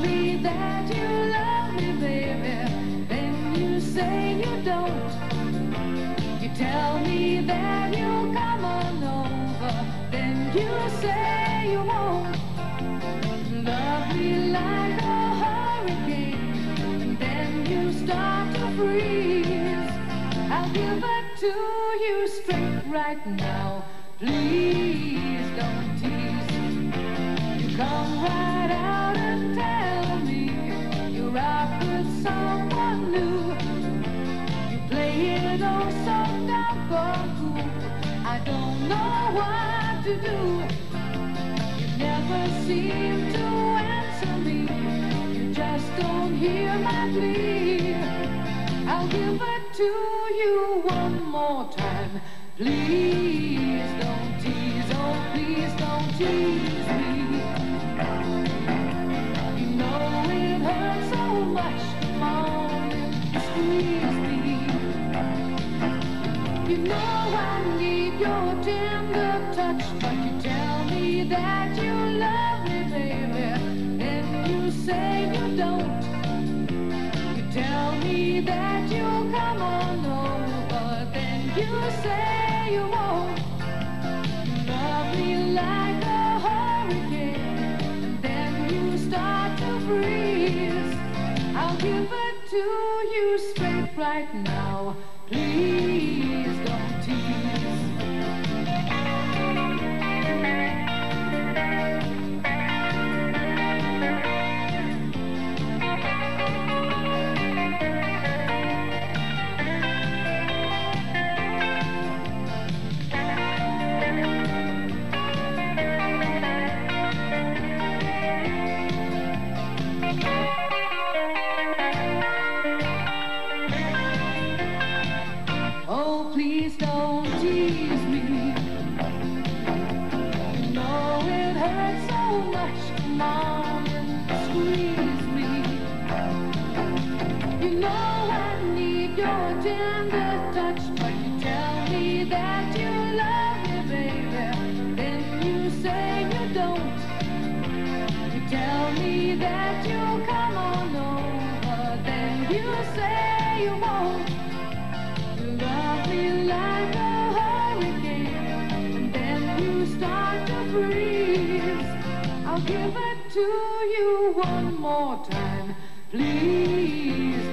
me that you love me, baby, then you say you don't. You tell me that you'll come on over, then you say you won't. Love me like a hurricane, and then you start to freeze. I'll give it to you straight right now. Please don't tease. You come right what to do. You never seem to answer me. You just don't hear my plea. I'll give it to you one more time. Please don't tease, oh please don't tease me. You know it hurts so much, come on squeeze me. You know I need your tender touch, but you tell me that you love me, baby, and you say you don't. You tell me that you'll come on over, then you say you won't. You love me like a hurricane, then you start to freeze. I'll give it to you straight right now. Please give it to you one more time, please